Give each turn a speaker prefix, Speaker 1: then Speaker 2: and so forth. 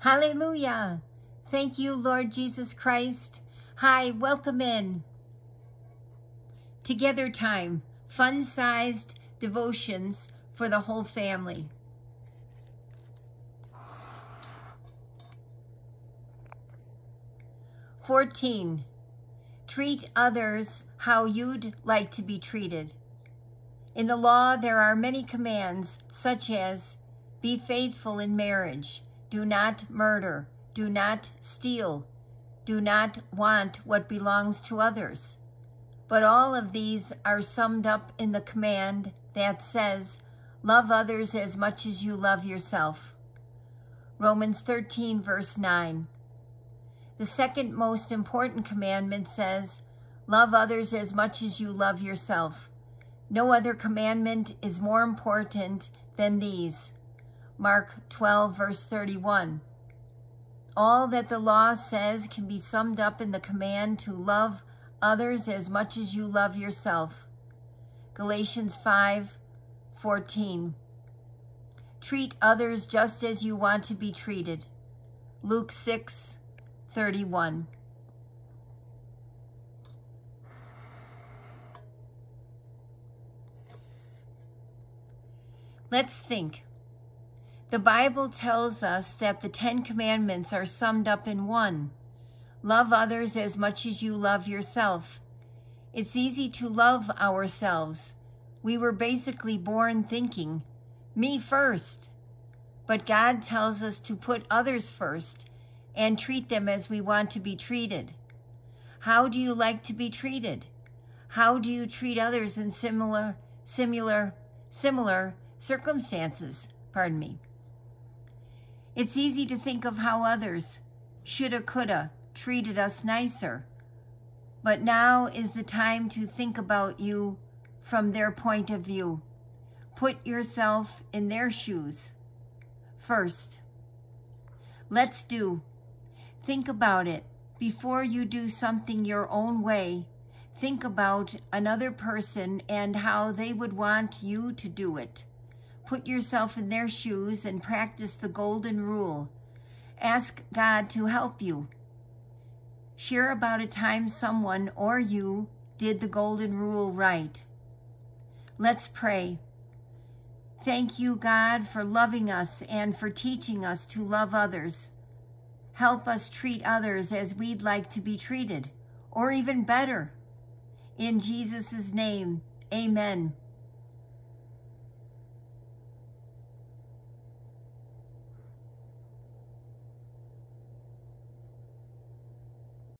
Speaker 1: Hallelujah. Thank you, Lord Jesus Christ. Hi, welcome in. Together time, fun-sized devotions for the whole family. Fourteen, treat others how you'd like to be treated. In the law, there are many commands, such as be faithful in marriage, do not murder, do not steal, do not want what belongs to others. But all of these are summed up in the command that says, love others as much as you love yourself. Romans 13, verse 9. The second most important commandment says, love others as much as you love yourself. No other commandment is more important than these. Mark 12, verse 31. All that the law says can be summed up in the command to love others as much as you love yourself. Galatians 5, 14. Treat others just as you want to be treated. Luke 6, 31. Let's think. The Bible tells us that the Ten Commandments are summed up in one. Love others as much as you love yourself. It's easy to love ourselves. We were basically born thinking, me first. But God tells us to put others first and treat them as we want to be treated. How do you like to be treated? How do you treat others in similar, similar, similar circumstances? Pardon me. It's easy to think of how others shoulda, coulda treated us nicer. But now is the time to think about you from their point of view. Put yourself in their shoes. First, let's do. Think about it. Before you do something your own way, think about another person and how they would want you to do it. Put yourself in their shoes and practice the golden rule. Ask God to help you. Share about a time someone or you did the golden rule right. Let's pray. Thank you, God, for loving us and for teaching us to love others. Help us treat others as we'd like to be treated, or even better. In Jesus' name, amen.